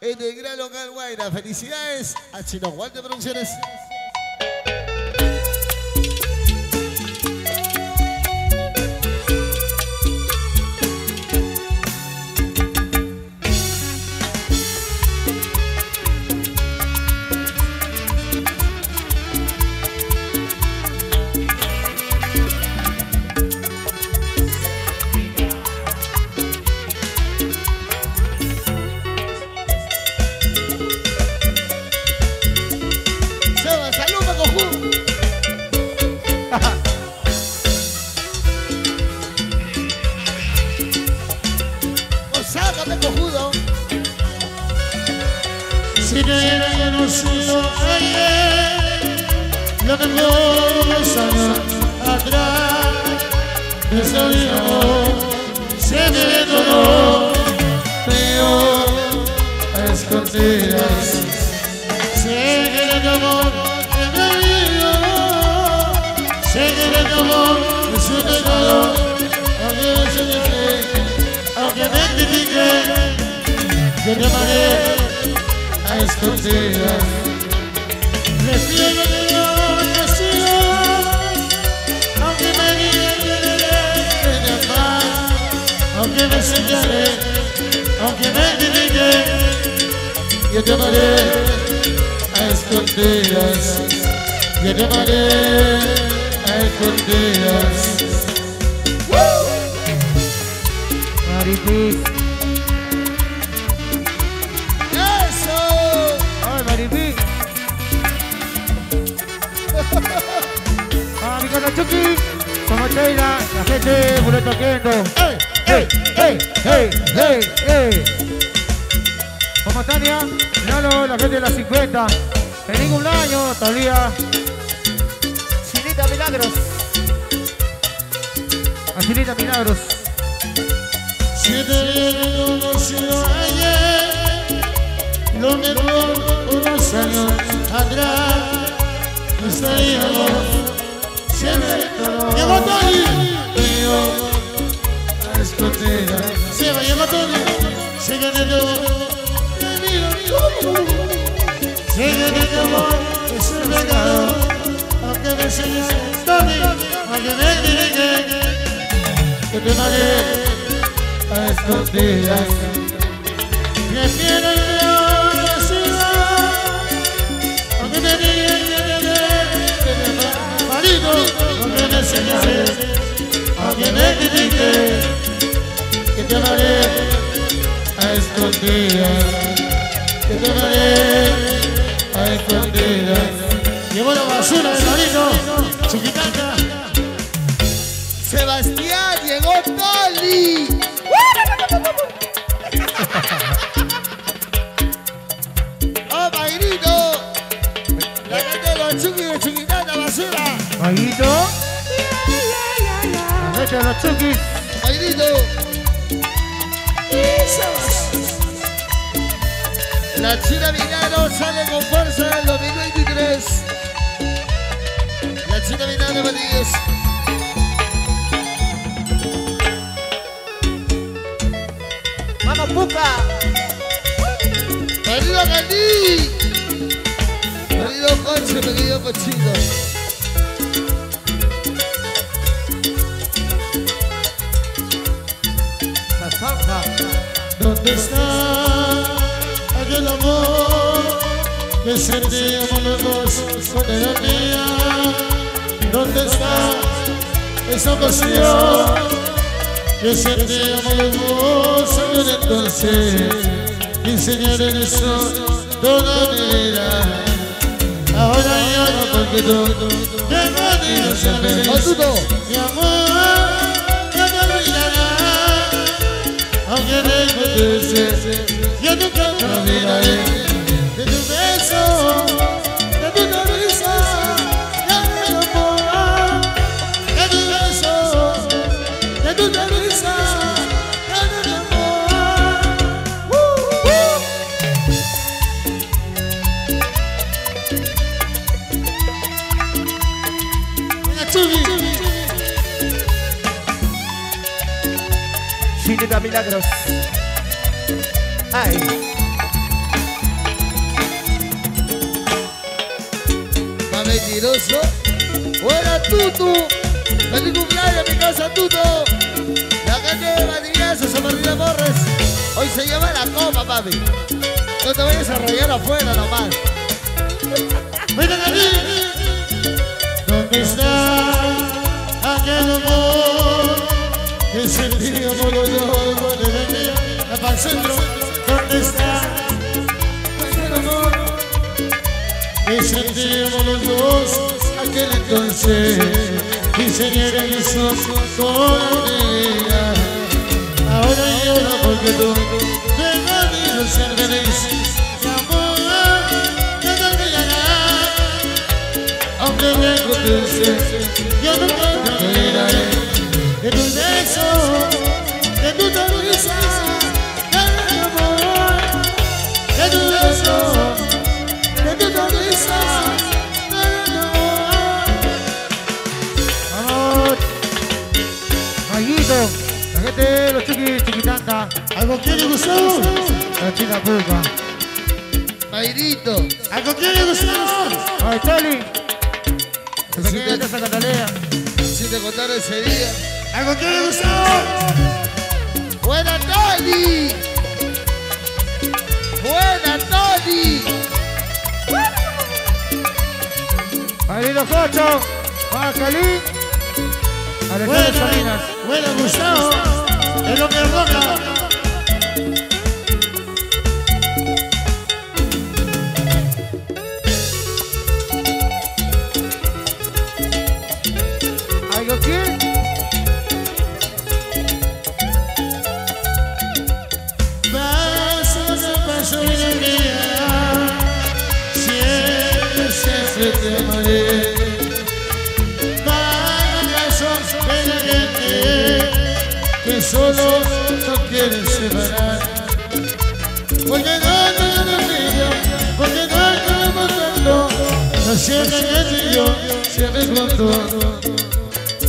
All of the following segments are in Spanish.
en el gran local Guaira. Felicidades a Chino Walter Producciones. No era conocido ayer, lo que dos años atrás, ese amor se me detonó, pero a escondidas. Sé que tu amor que me dio, sé que tu amor que se me dio, aunque me enseñé, aunque me critiqué, yo te amaré a escondidas. Prefiero sido, aunque me digan de amar, aunque me señale, aunque me critique, yo te amaré a escondidas. Yo te amaré a escondidas. Maripi, ¡Eso! Cara Chucky, como Sheila, la gente boleto quendo. ¡Ey! ¡Hey, hey, hey, hey, hey! Como Tania, Lalo, la gente de las 50. En ningún año, Talía, Chinita Milagros. Angelita Milagros. Si te he conocido ayer, lo mejor unos años atrás, estaríamos siempre ¡Llegó a Tony, aunque me dirige, que te a me enseñes, aunque me critique, que te amaré a escondidas, que te amaré a escondidas. Llevo la basura del marino, chiquitata. Sebastián, llegó Tony. ¡Oh, Magrito! La gente de los chuquis de Chiquitata, basura. Maguito. De los Chucky. Magrito. La China Milano sale con fuerza en el 2023. La China Milano, Matías. Vamos, Puca. ¡Marido Gandhi! ¡Marido Jorge, querido cochino! ¿Dónde está aquel amor que sentíamos los dos con el día? ¿Dónde está esa pasión que sentíamos los dos en el entonces? Enseñar en eso toda mi vida. Ahora ya no porque tú ya no tienes. Mi amor, yo nunca me olvidaré de tu beso, de tu sonrisa, de tu amor, de tu beso, de tu sonrisa, de tu amor. ¡Uh! ¡Uh! Venga, Chubi. Chinita Milagros. Ay. Va mentiroso. Hola Tutu. Feliz cumpleaños mi casa Tutu. La gente de Madrillazo, San Martín de Morres. Hoy se lleva la copa, papi. No te vayas a rayar afuera nomás. Miren aquí. ¿Dónde está aquel amor? Que sentí amor, dolor, la paz centro. Que sentíamos los dos aquel entonces? Se. Ahora llora porque tú me has ser feliz. Mi amor, ya no olvidarás. Aunque me contestes, yo nunca te olvidaré de tus besos, de tu sonrisa, ¿Algo quiere Gustavo? La chica puca. Mayrito. ¿Algo quiere Gustavo? Ay. El pequeño de Santa Catalea. Si te contaron ese día. ¿Algo quiere Gustavo? Buena Tony. Buena Tony. Ahí los ocho. Va Cali. Alejandro Salinas. buena Gustavo, es lo que solo no quiere separar. Porque no te lo olvido, porque no lo matando, no siempre que y yo siempre juntos.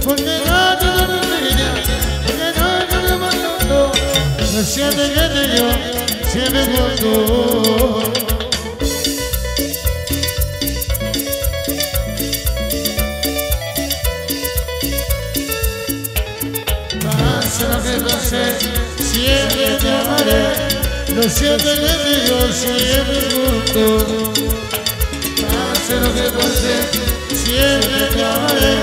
Porque no te lo olvido, porque no lo matando, no siempre que y yo siempre juntos. Que pase, siempre te amaré. Lo siento que te yo siempre junto. Pase lo que pase, siempre te amaré.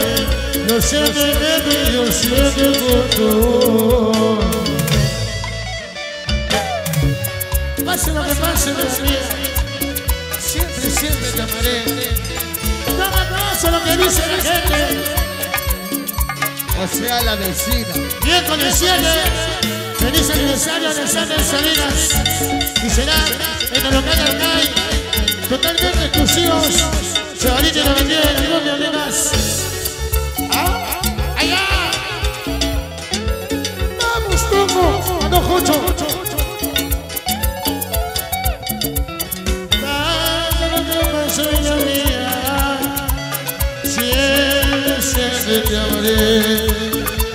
Lo siento que te yo siempre junto. Pase lo que pase, mi vida, siempre, siempre te amaré. No me caso lo que dice la gente. O sea, la vecina. Miércoles 7, feliz aniversario de Santa Salinas. Y será en el local del CAI, totalmente exclusivos. Chavalito y la vendida de ningún de. ¡Ah! ¡Allá! ¡Vamos, Tongo! ¡Ando Jocho! Siempre, siempre te amaré.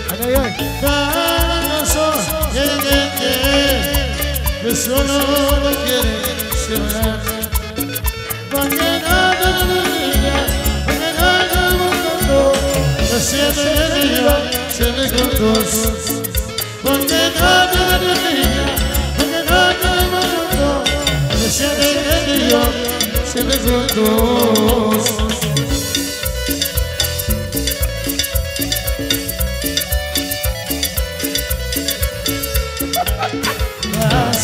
Ay, ay, ay. Cada razón tiene que que solo no quiere separar. Porque no te lo olvida, porque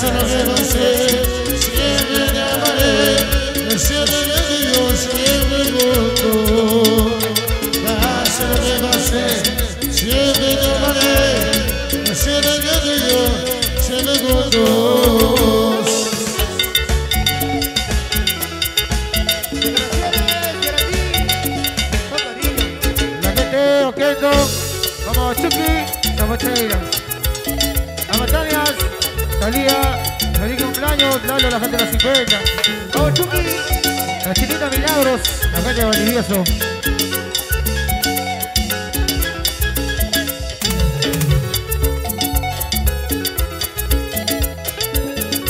de vida, siempre te lo olvida, porque no te lo contó, lo siento de vida, siempre juntos. Pase lo que siempre te amaré. No siempre que digo, siempre junto. Pase lo que pase, siempre te Talía. Feliz cumpleaños. Lalo, la gente de los 50. Vamos, Chucky. La chinita Milagros. La gente de Valdivieso.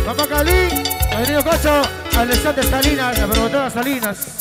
Vamos, Cali. Avenida Cocho. Alessandra Salinas. La promotora Salinas.